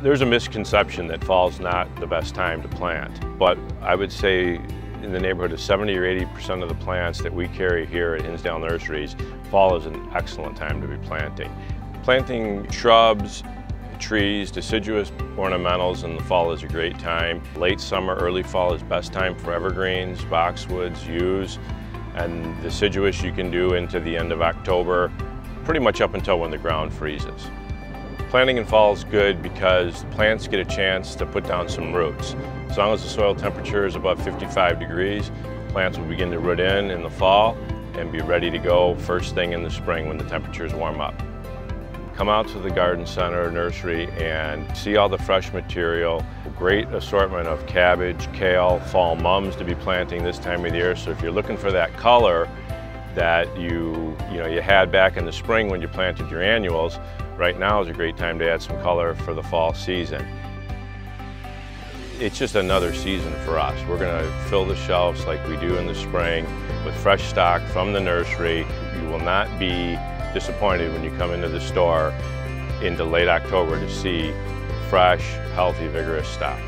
There's a misconception that fall's not the best time to plant, but I would say in the neighborhood of 70 or 80% of the plants that we carry here at Hinsdale Nurseries, fall is an excellent time to be planting. Planting shrubs, trees, deciduous ornamentals in the fall is a great time. Late summer, early fall is best time for evergreens, boxwoods, yews, and deciduous you can do into the end of October, pretty much up until when the ground freezes. Planting in fall is good because plants get a chance to put down some roots. As long as the soil temperature is above 55 degrees, plants will begin to root in in the fall and be ready to go first thing in the spring when the temperatures warm up. Come out to the garden center nursery and see all the fresh material. Great assortment of cabbage, kale, fall mums to be planting this time of the year. So if you're looking for that color that you, you, know, you had back in the spring when you planted your annuals, Right now is a great time to add some color for the fall season. It's just another season for us. We're going to fill the shelves like we do in the spring with fresh stock from the nursery. You will not be disappointed when you come into the store into late October to see fresh, healthy, vigorous stock.